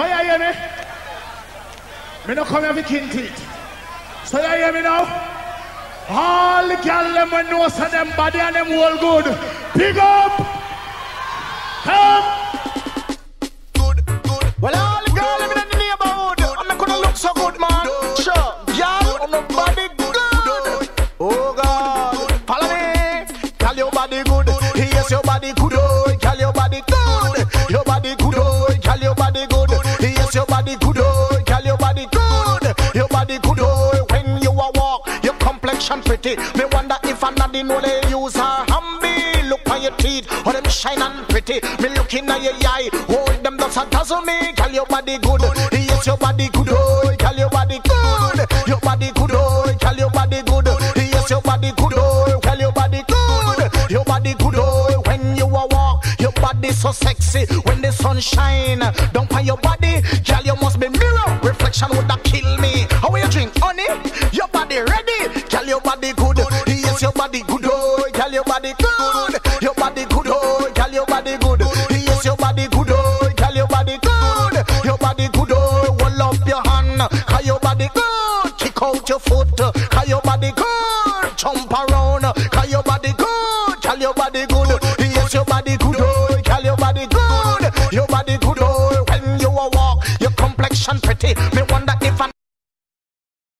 Oh, you hear me? Me no come here for king teeth. So you hear me now? All the girl them when know say them body and them all good. Big up! Come! Good, good. Well, all the girls in the neighborhood, I'm not gonna look so good, man. Sure, girl, on the body good. Oh God, follow me. Girl, your body good. Yes, your body good. Girl, your body good. Oh, girl, your body good. Your body good. Oh, when you a walk, your complexion pretty. Me wonder if another know they use her hamby. Look on your teeth, oh them shine and pretty. Me looking at your eye, oh them does a dazzle me. Girl, your body good. Yes, your body good. Oh, girl, your body good. Your body good. Oh, girl, your body good. Yes, your body good. Oh, girl, your body good. Your body good. Oh, when you a walk, your body so sexy. When the sun shine, don't find your body, girl, you Reflection would have kill me. How will you drink, honey? Your body ready, girl, your body good. Yes, your body good. Oh, girl, your body good. Your body good. Oh, girl, your body good. Yes, your body good. Oh, girl, your body good. Your body good. Oh, hold up your hand, cause your body good. Kick out your foot, cause your body good. Jump around, cause your body good. Girl, your body good. Yes, your body good. Oh, girl, your body good. Your body good. Oh, complexion pretty. Me wonder